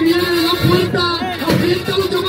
viene de la puerta. Apriétalo,